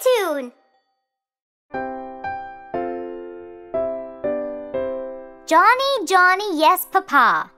tune. Johnny, Johnny, yes, Papa.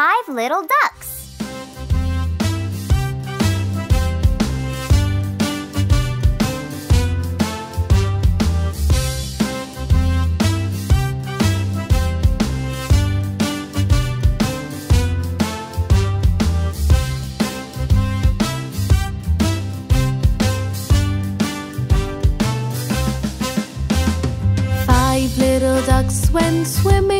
Five little ducks. Five little ducks went swimming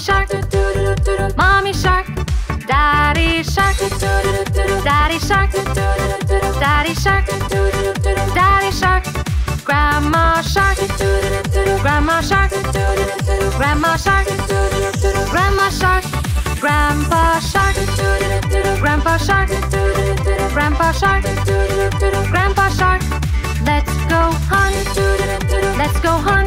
shark, mommy shark, daddy shark, daddy shark, daddy shark, daddy shark, grandma shark, grandma shark, grandma shark, grandma shark, grandpa shark, grandpa shark, grandpa shark, grandpa shark. Let's go hunt, let's go hunt.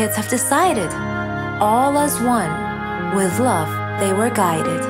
kids have decided, all as one, with love they were guided.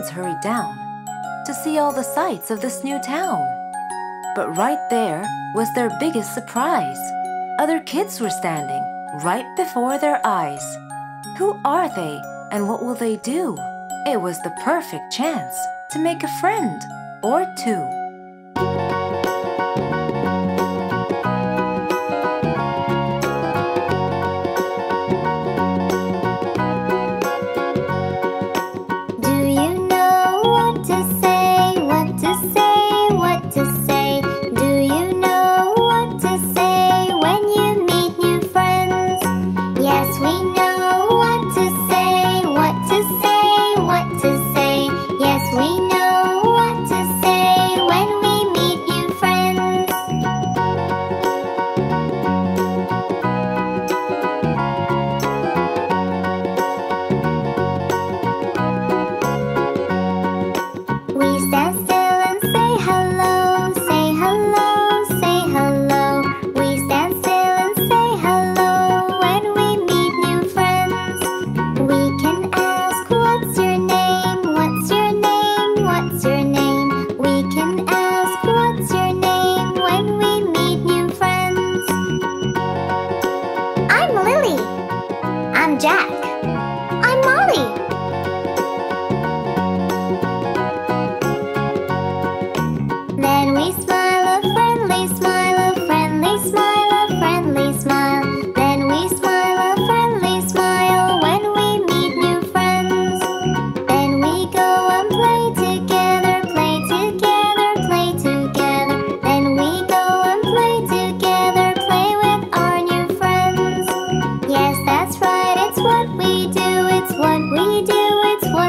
kids hurried down to see all the sights of this new town. But right there was their biggest surprise. Other kids were standing right before their eyes. Who are they and what will they do? It was the perfect chance to make a friend or two.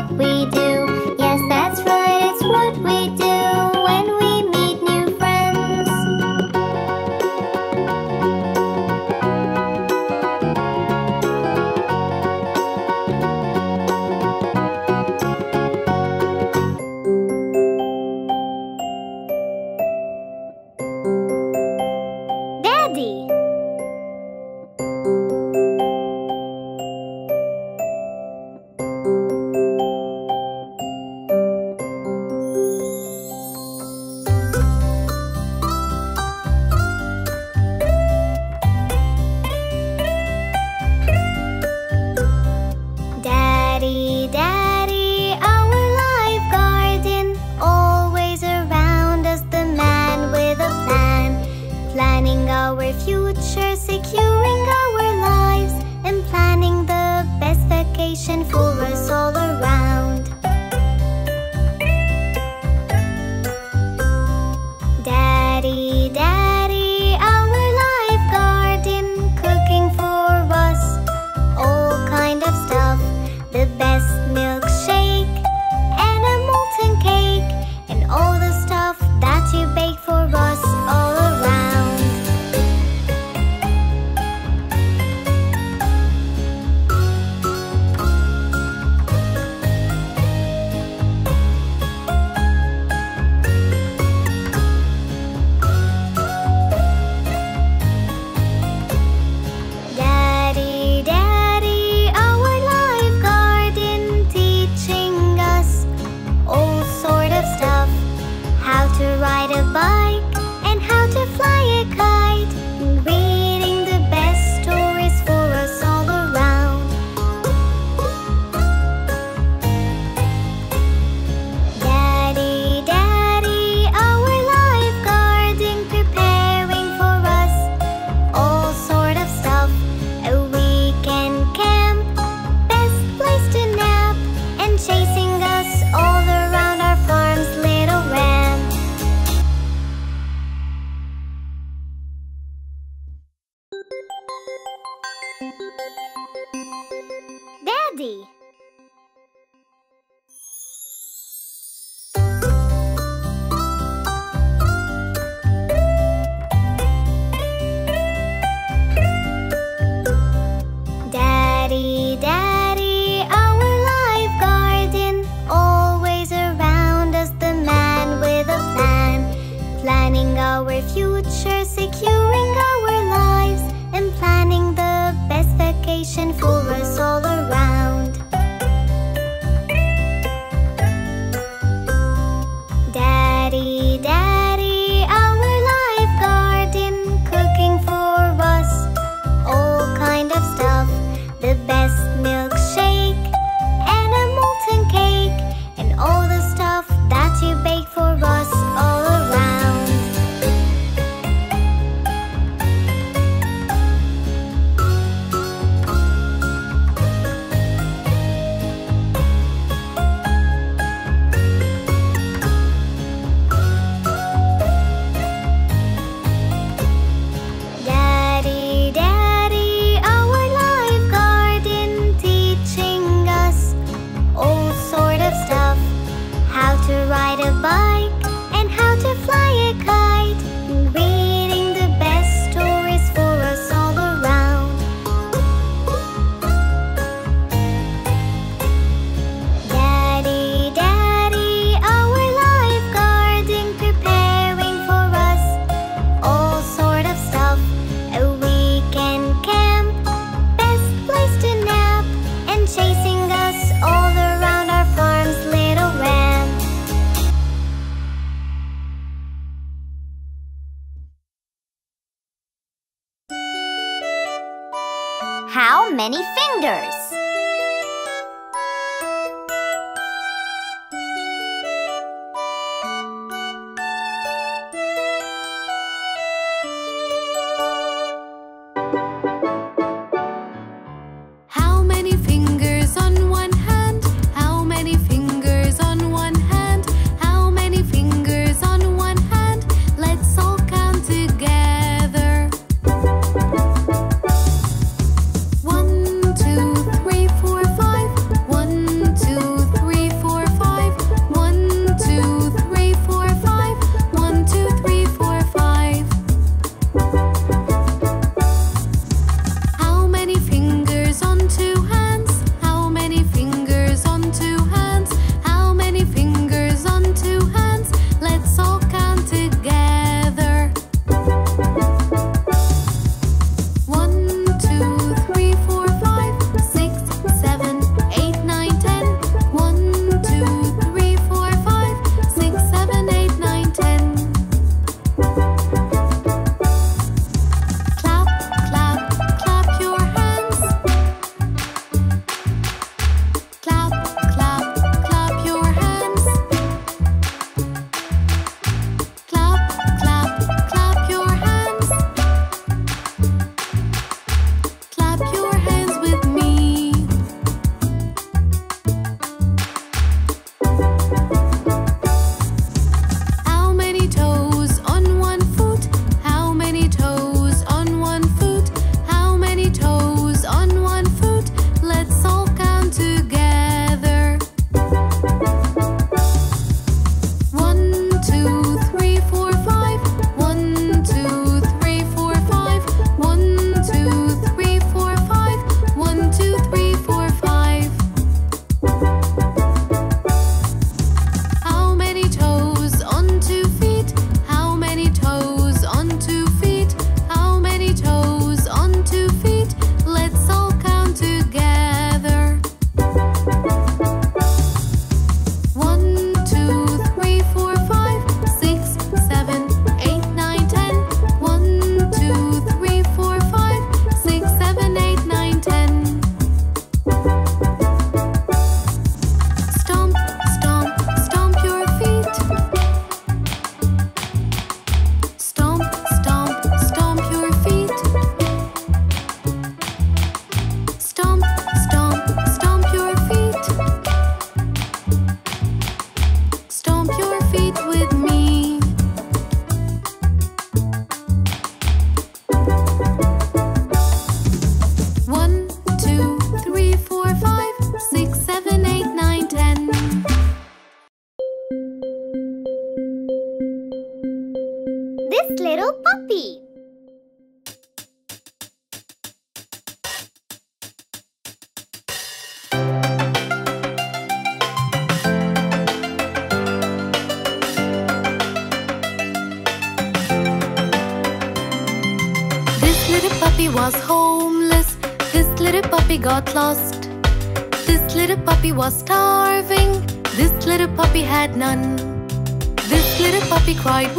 we do. Cried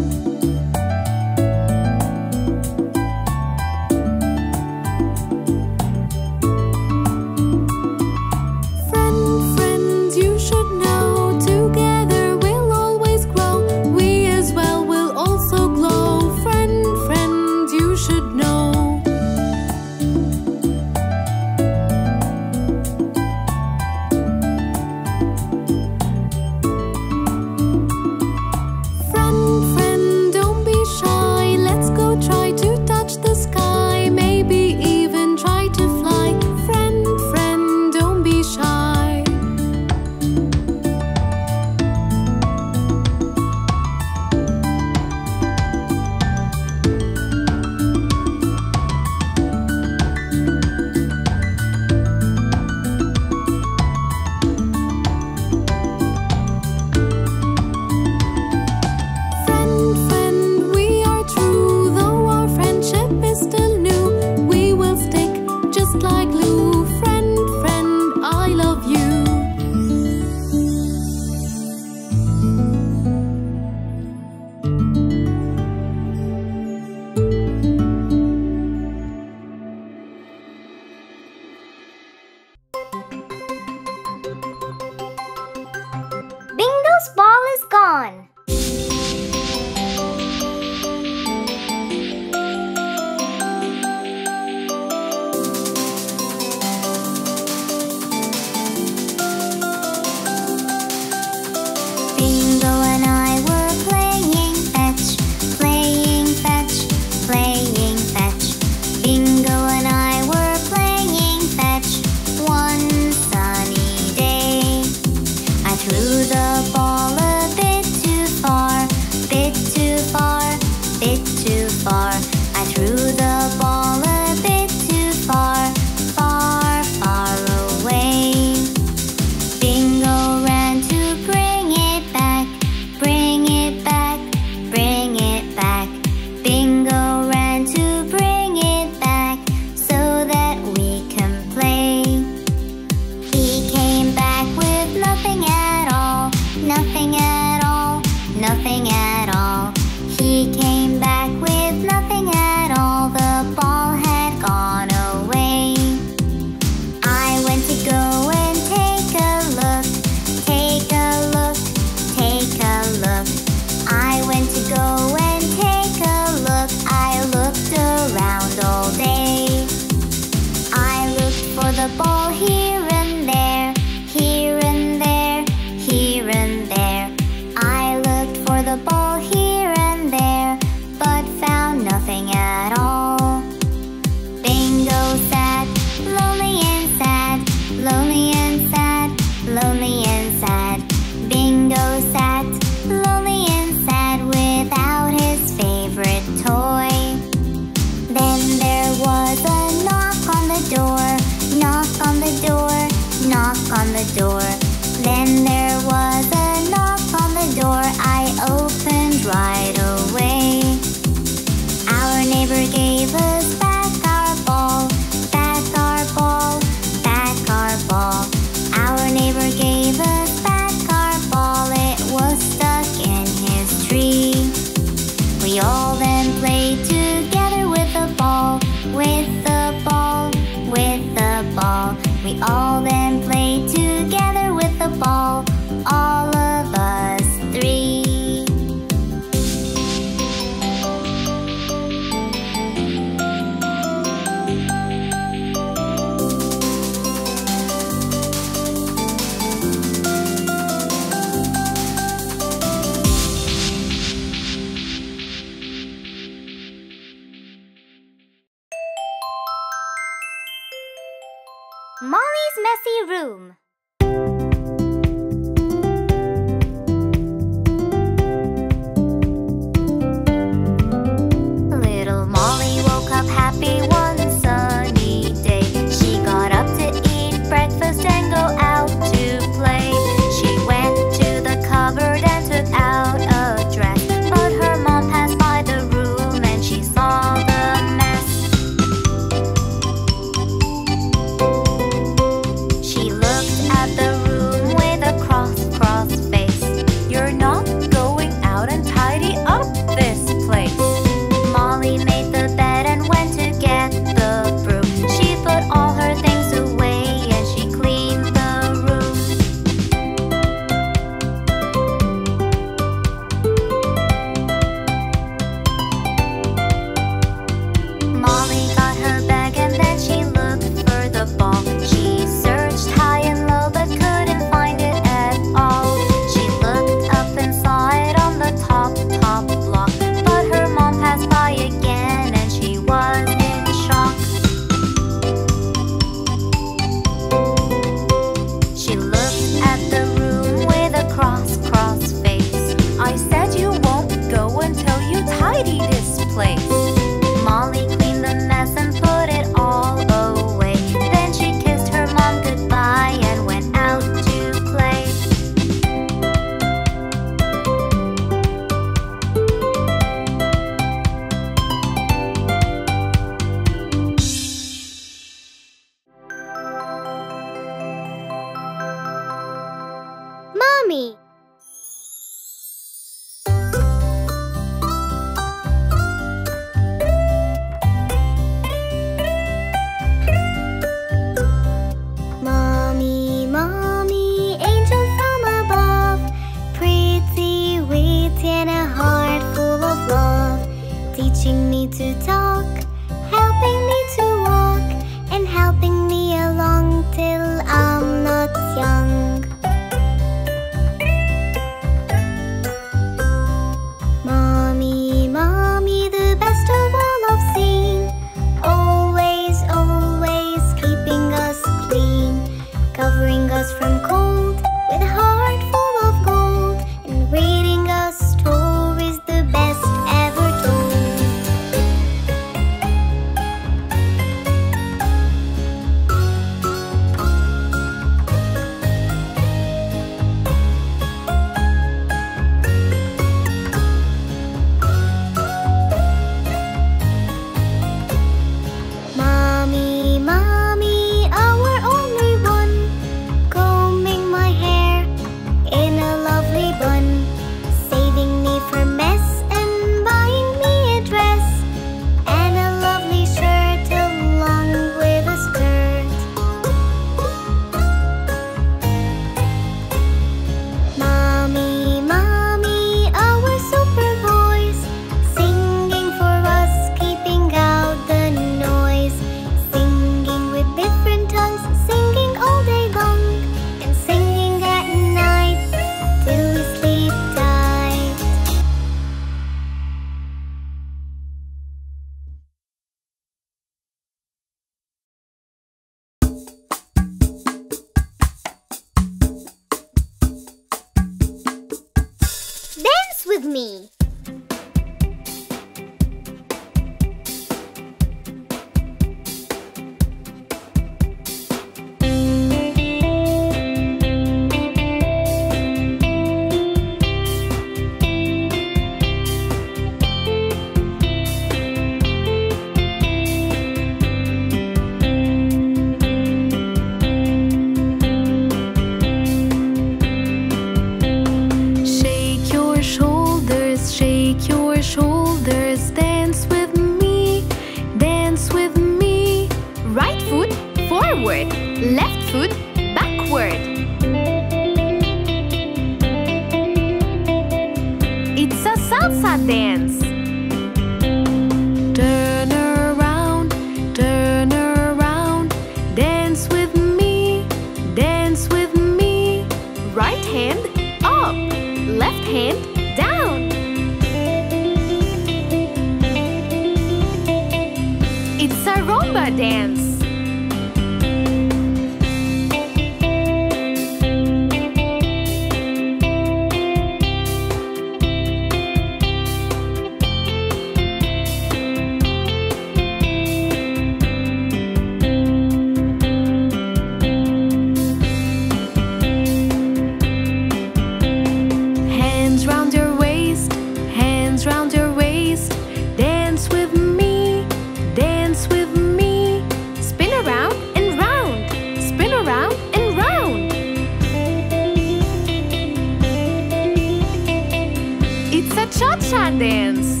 It's a cha-cha dance.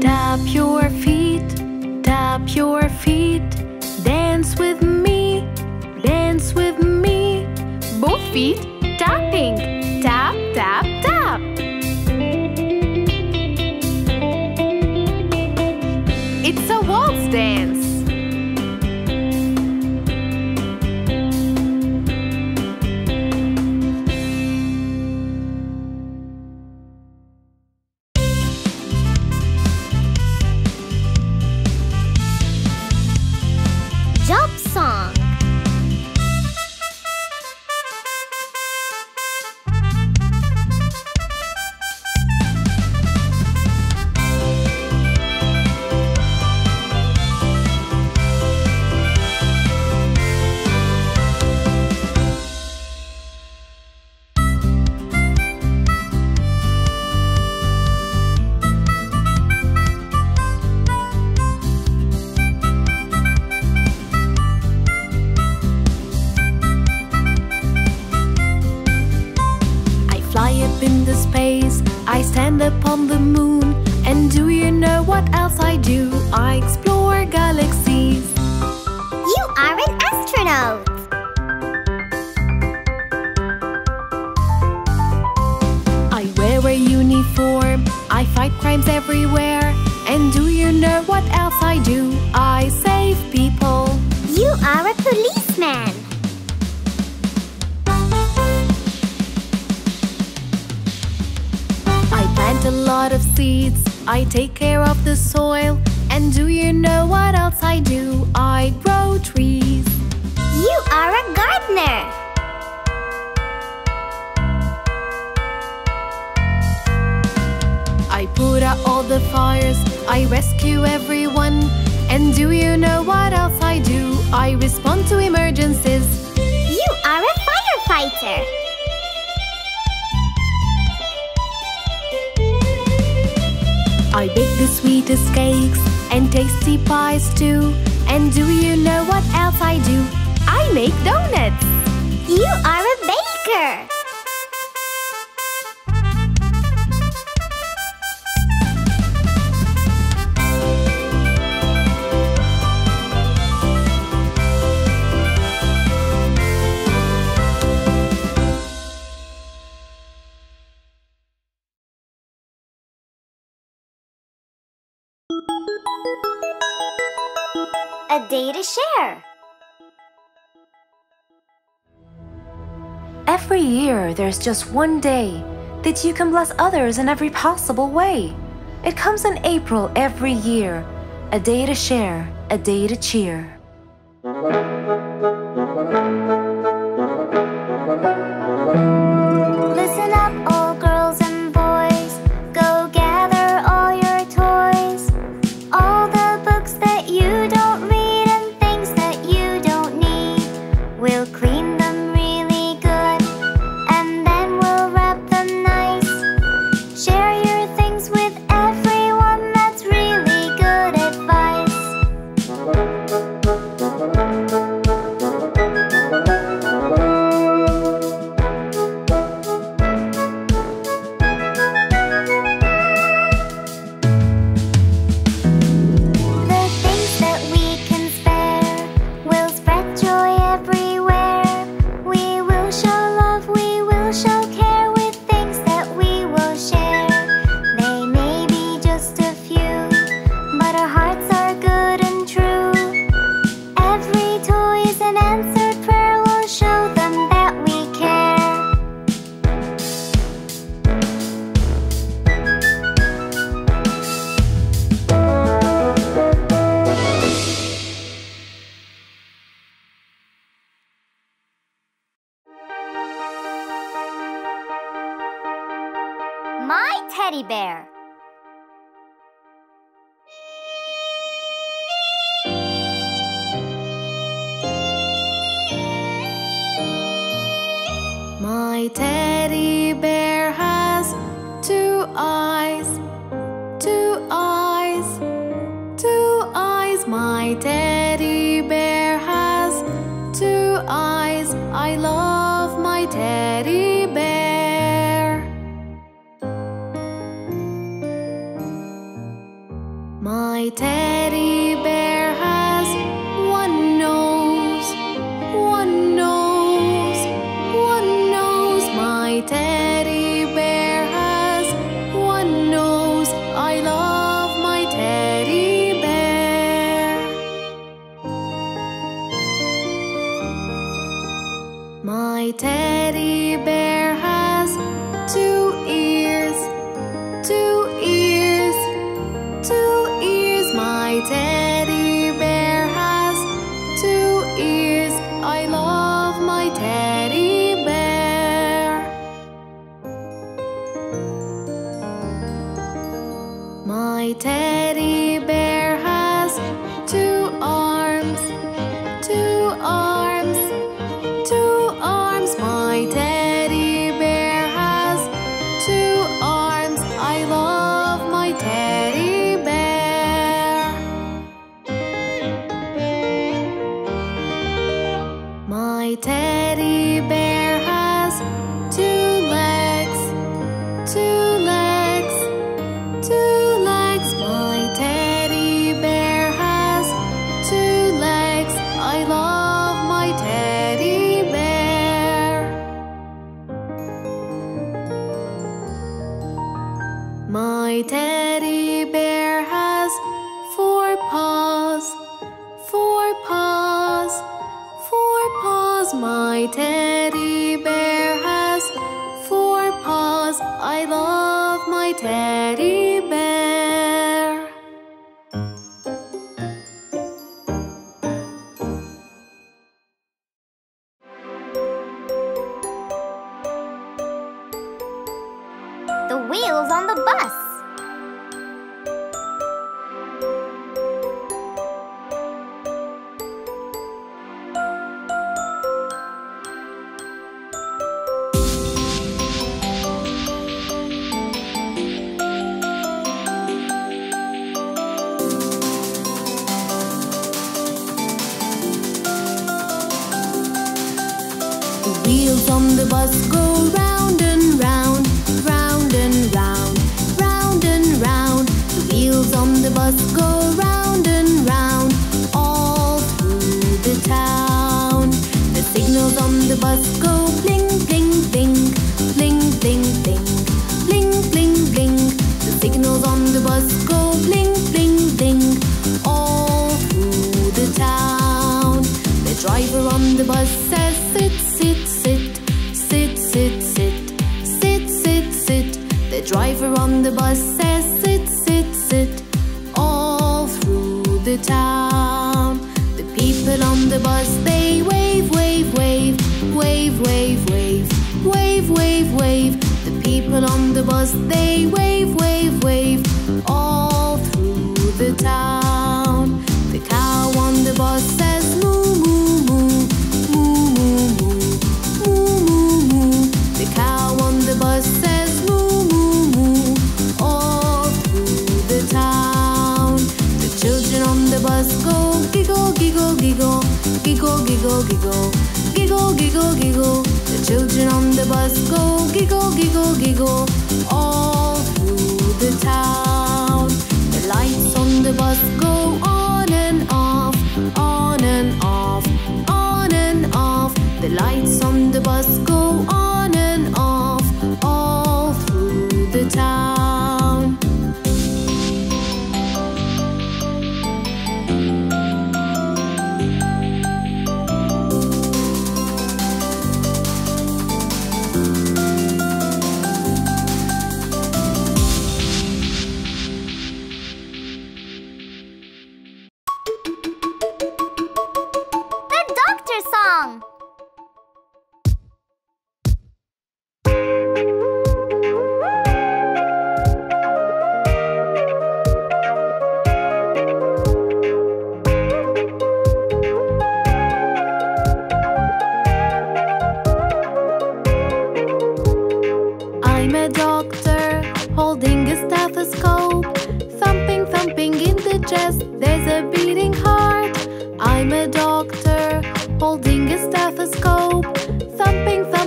Tap your feet, tap your feet. Dance with me, dance with me. Both feet tapping. Tap, tap, tap. It's a waltz dance. there's just one day that you can bless others in every possible way. It comes in April every year, a day to share, a day to cheer. teddy daddy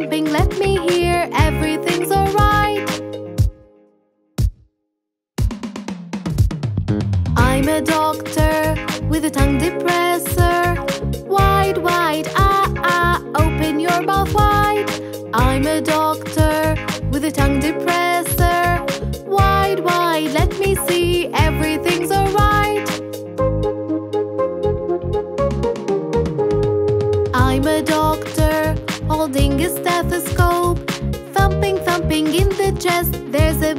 jumping, let me hear. in the chest. There's a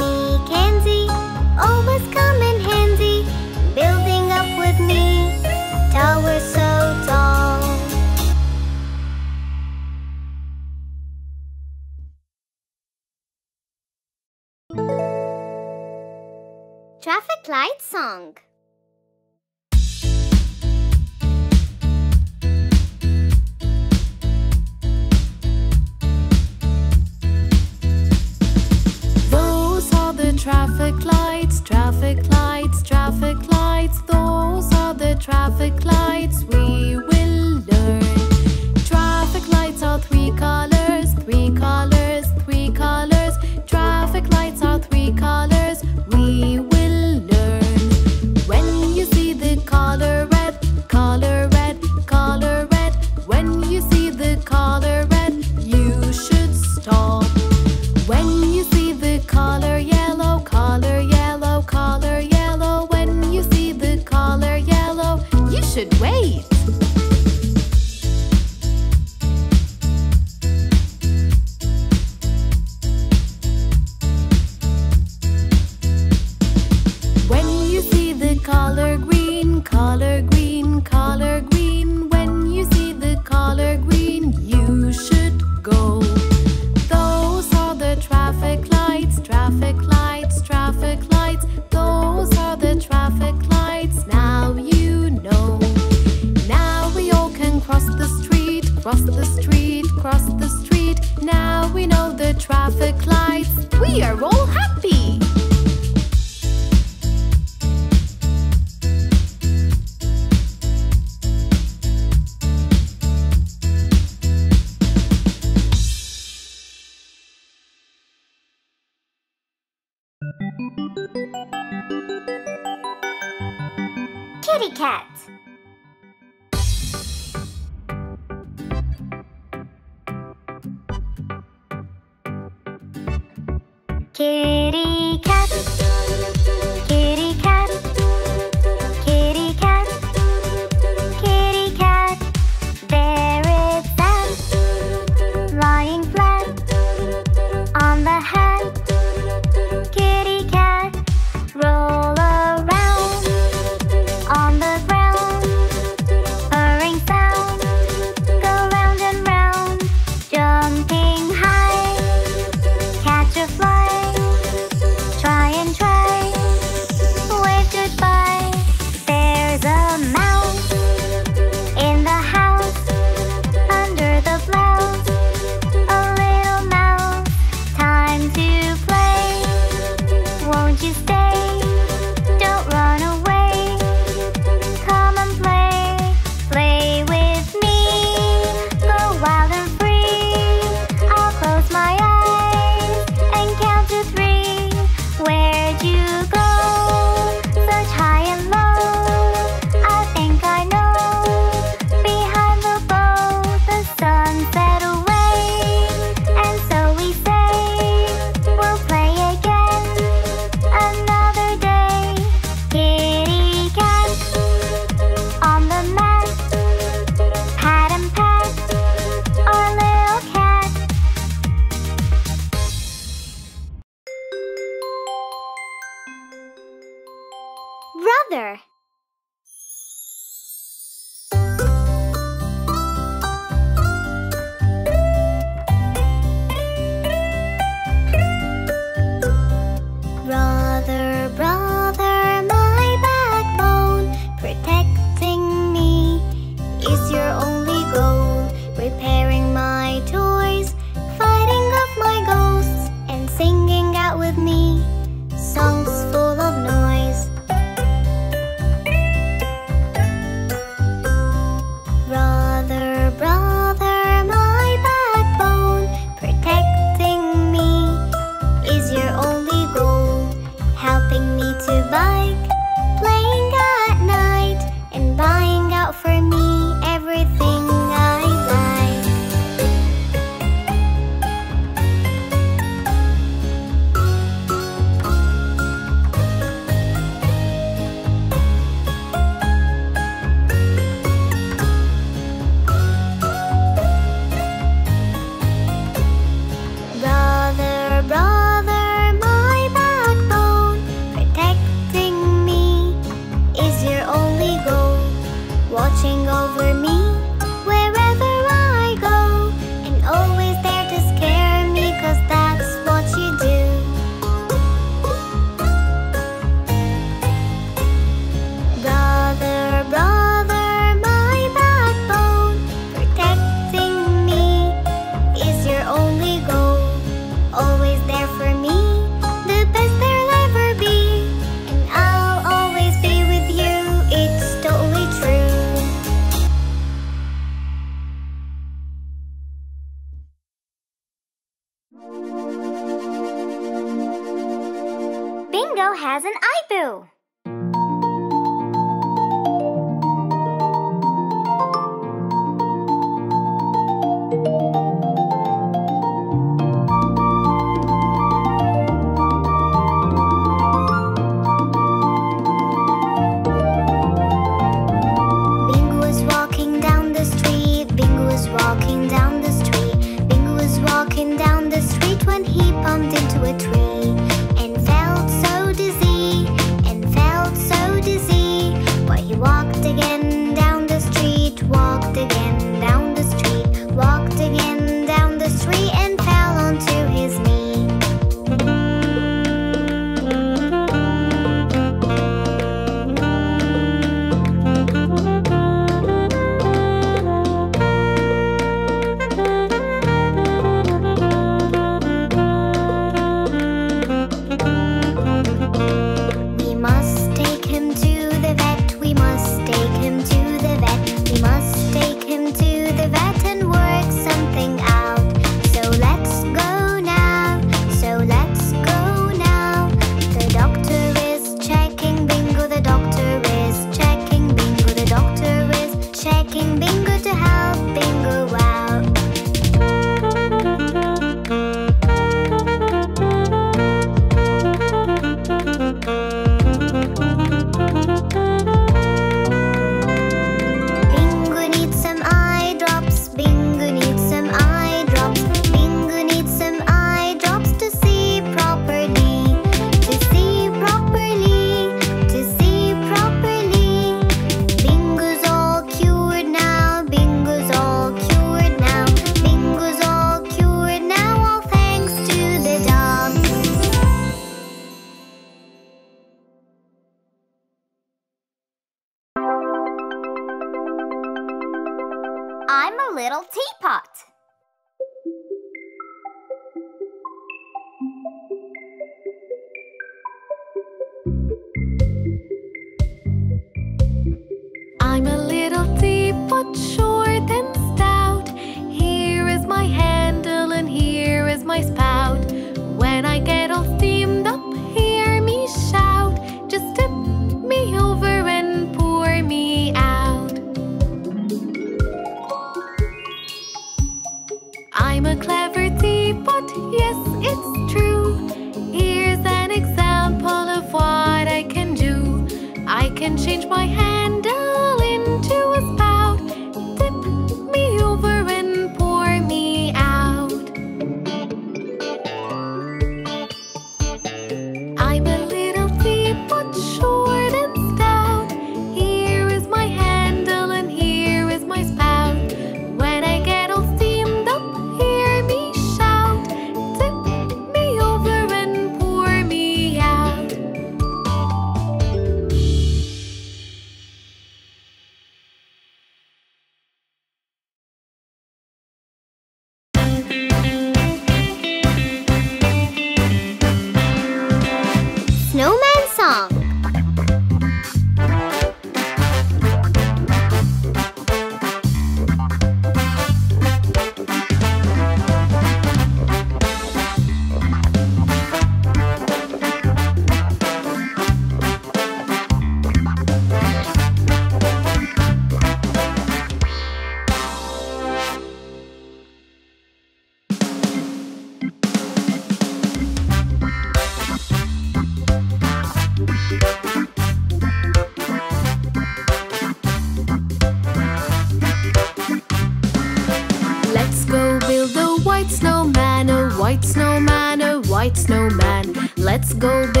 Let's go, baby.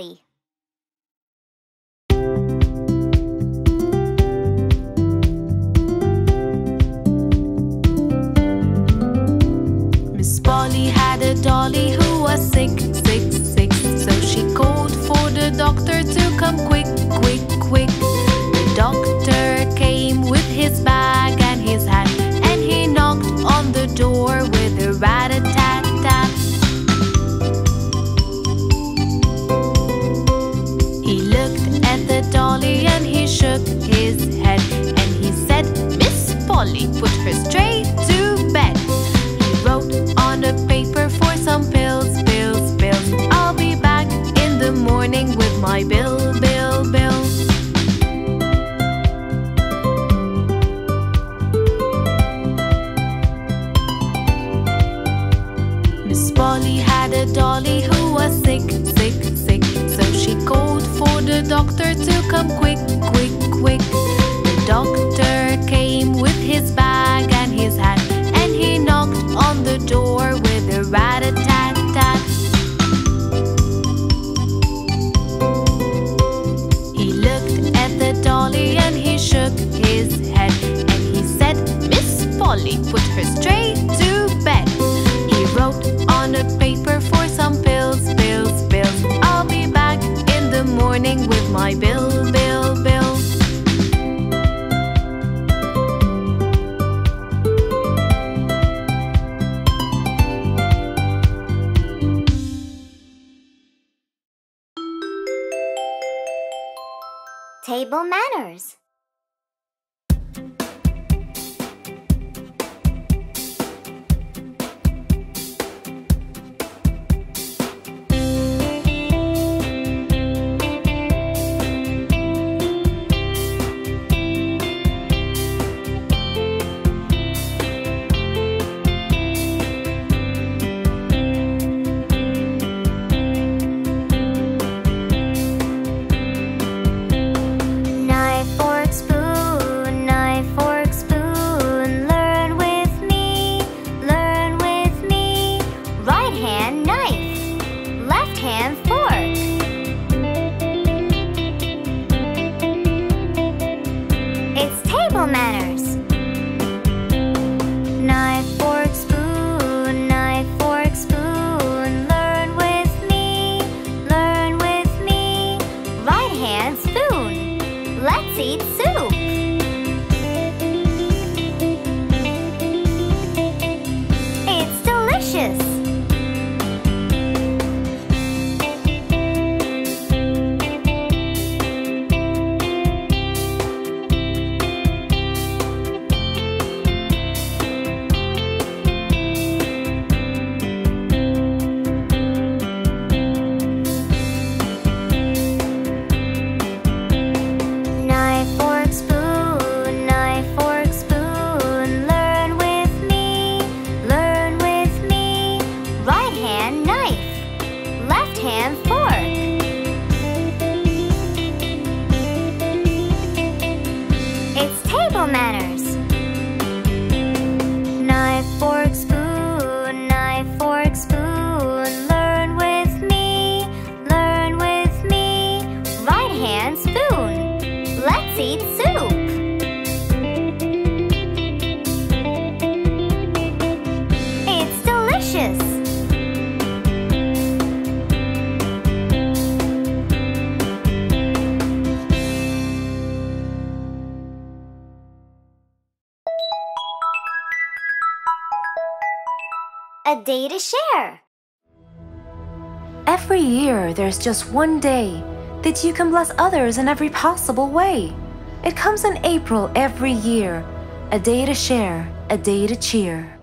Miss Polly had a dolly who was sick, sick, sick. So she called for the doctor to come quick, quick, quick. The doctor came with his bag. straight to bed. He wrote on a paper for some pills, pills, pills. I'll be back in the morning with my bill, bill, bill. Miss Polly had a dolly who was sick, sick, sick. So she called for the doctor to come shook his head and he said, Miss Polly put her straight. there's just one day that you can bless others in every possible way. It comes in April every year, a day to share, a day to cheer.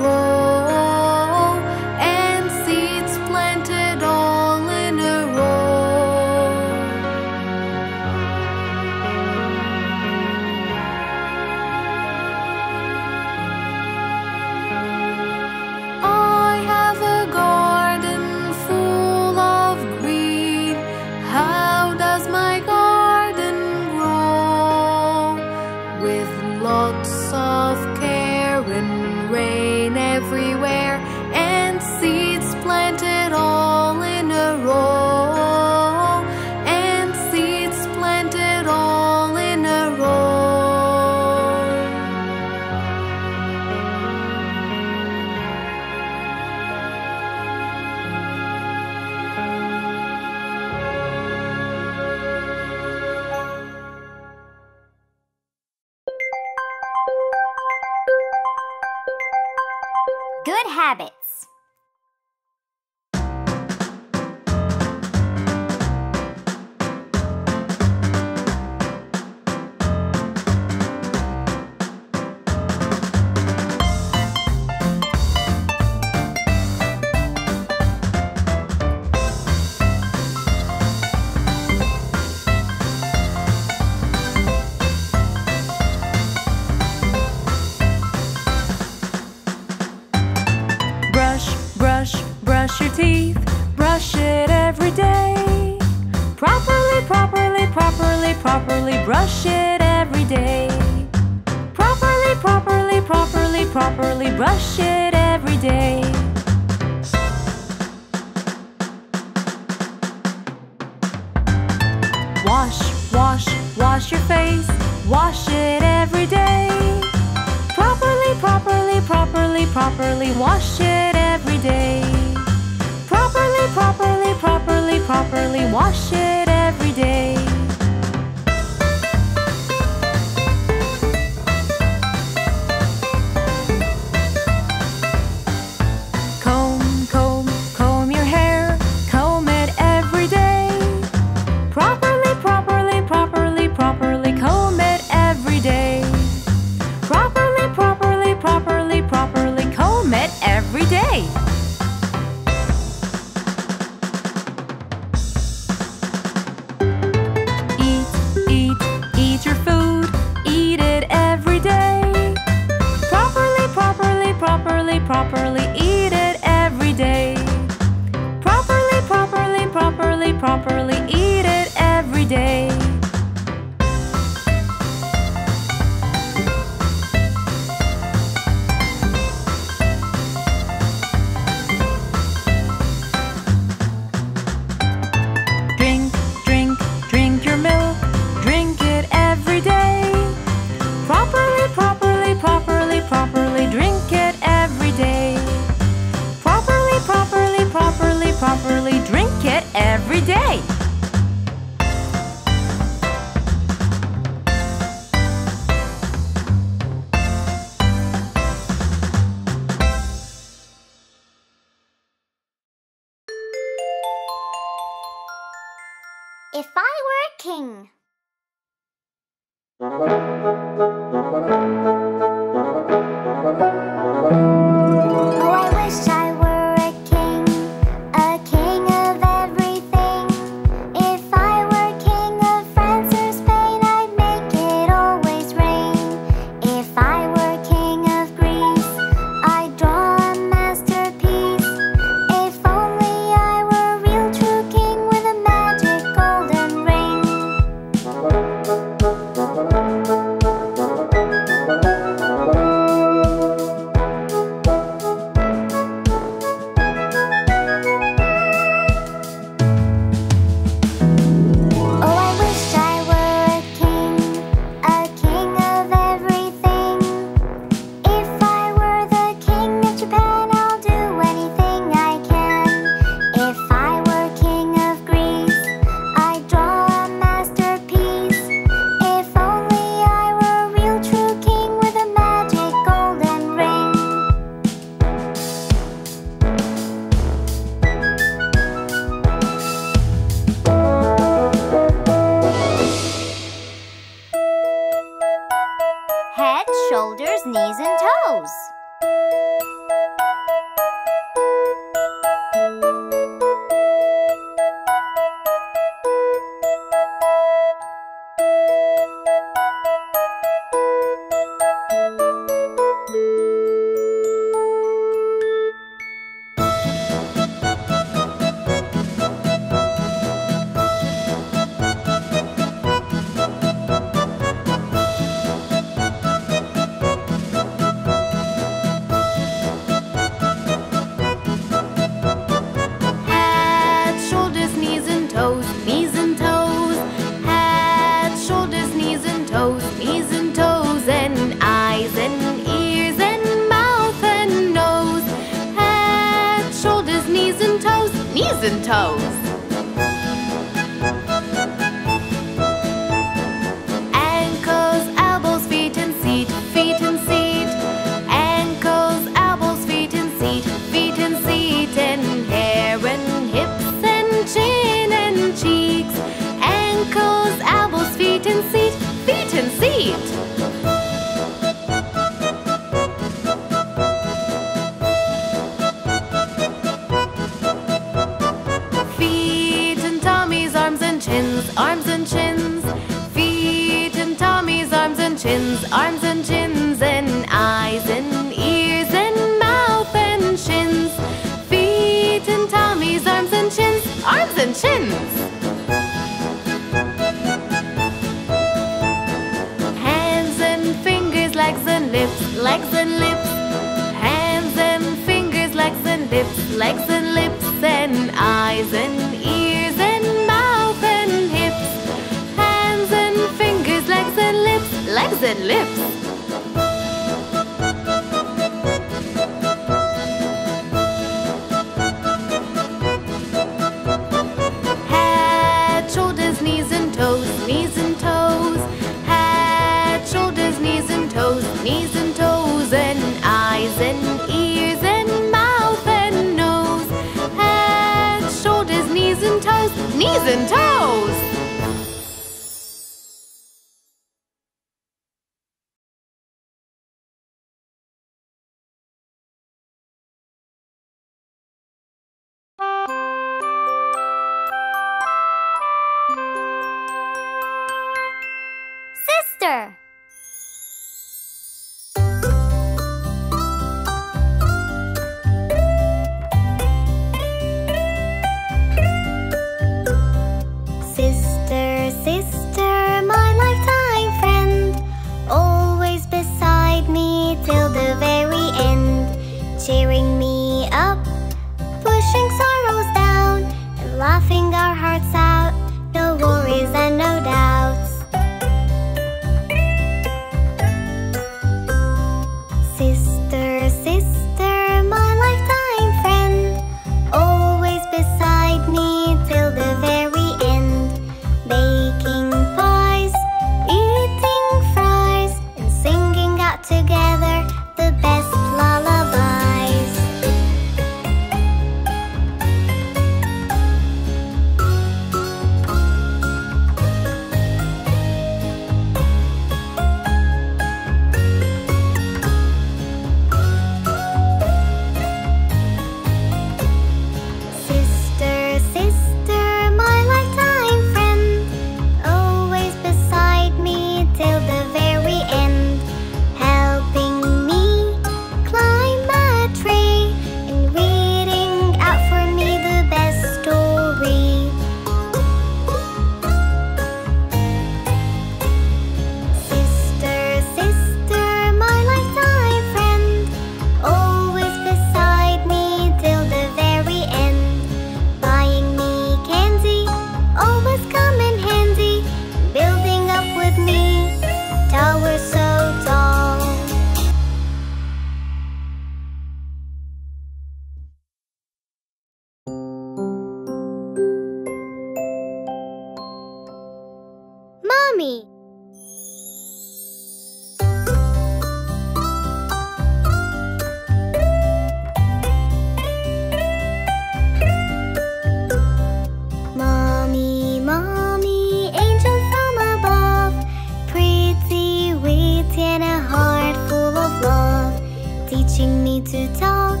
Teaching me to talk,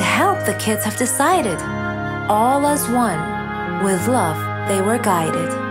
to help the kids have decided, all as one, with love they were guided.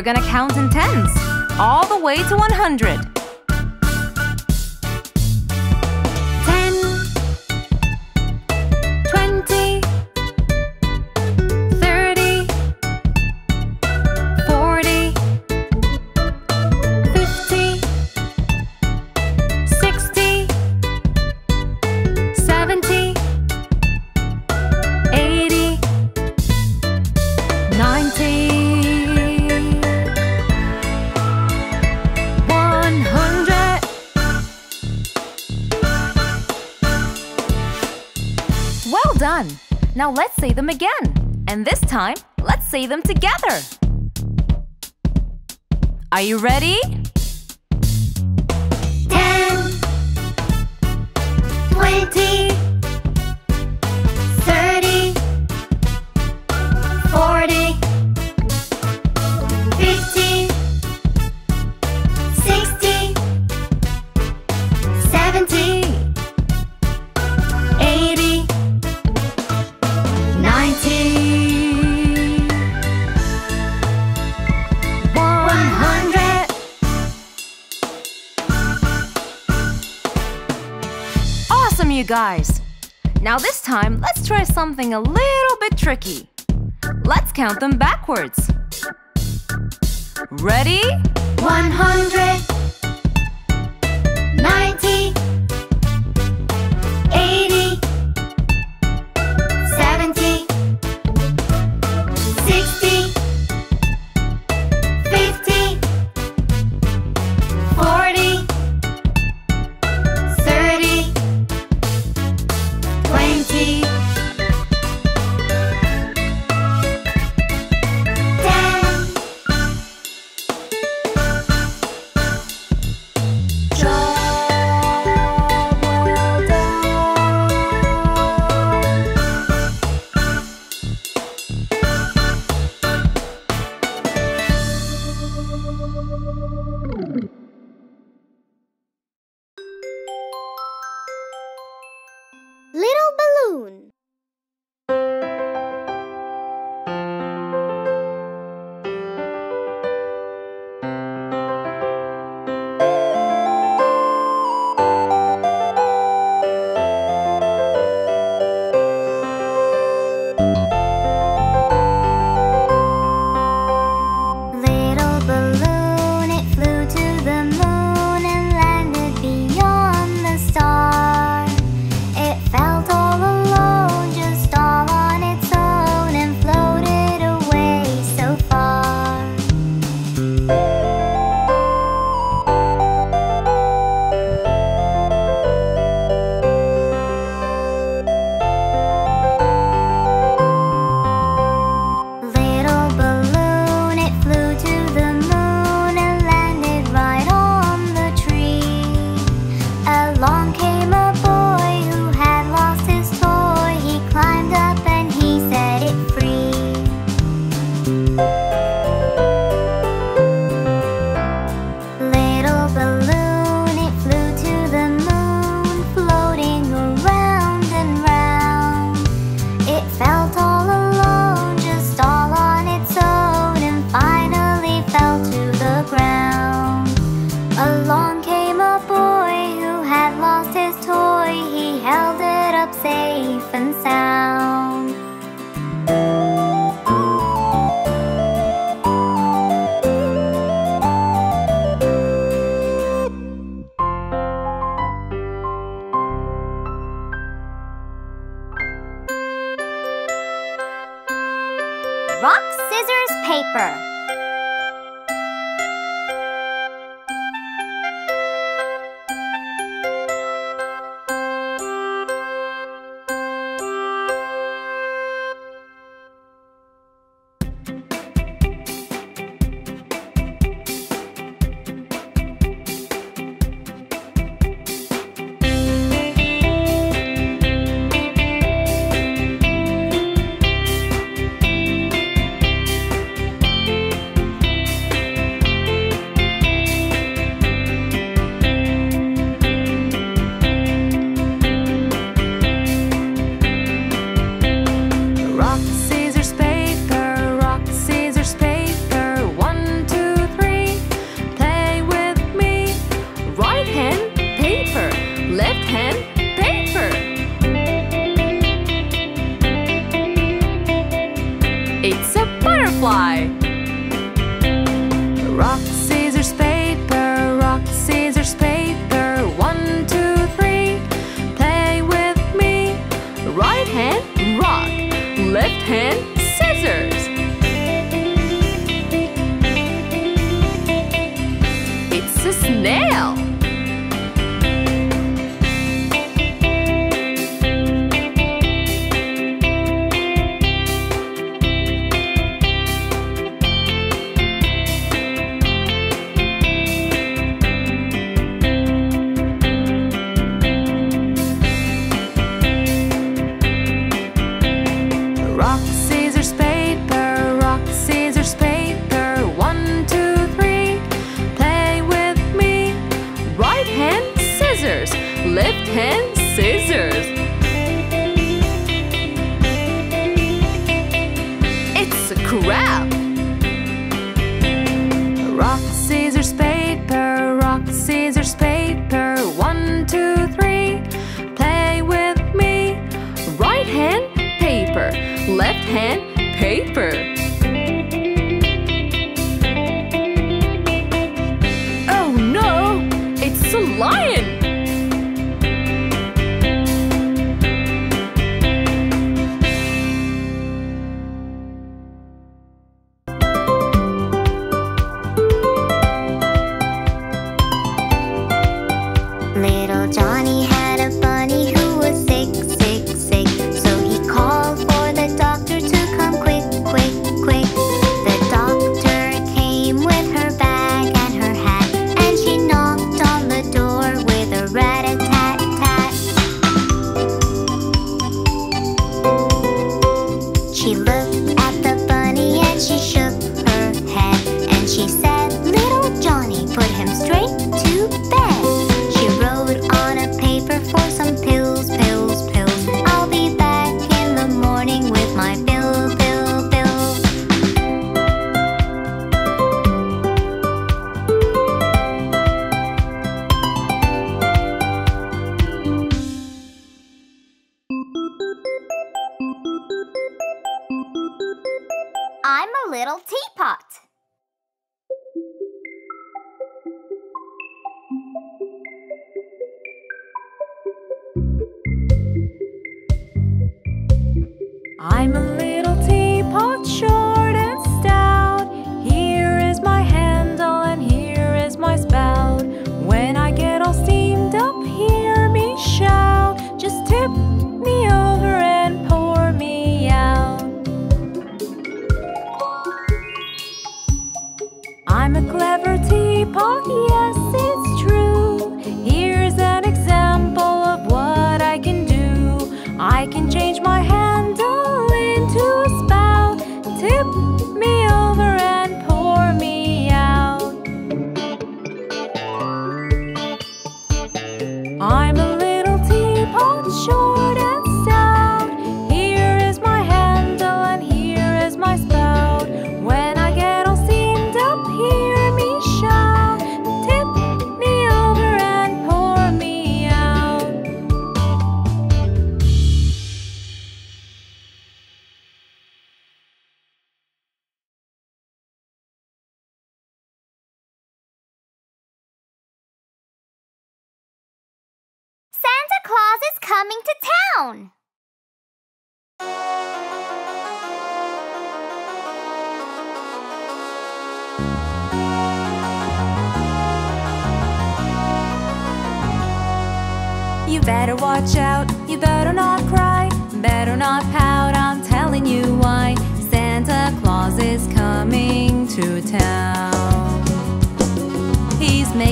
we're gonna count in tens, all the way to 100. say them together. Are you ready? guys. Now this time, let's try something a little bit tricky. Let's count them backwards. Ready? 100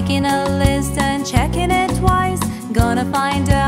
Making a list and checking it twice. Gonna find out.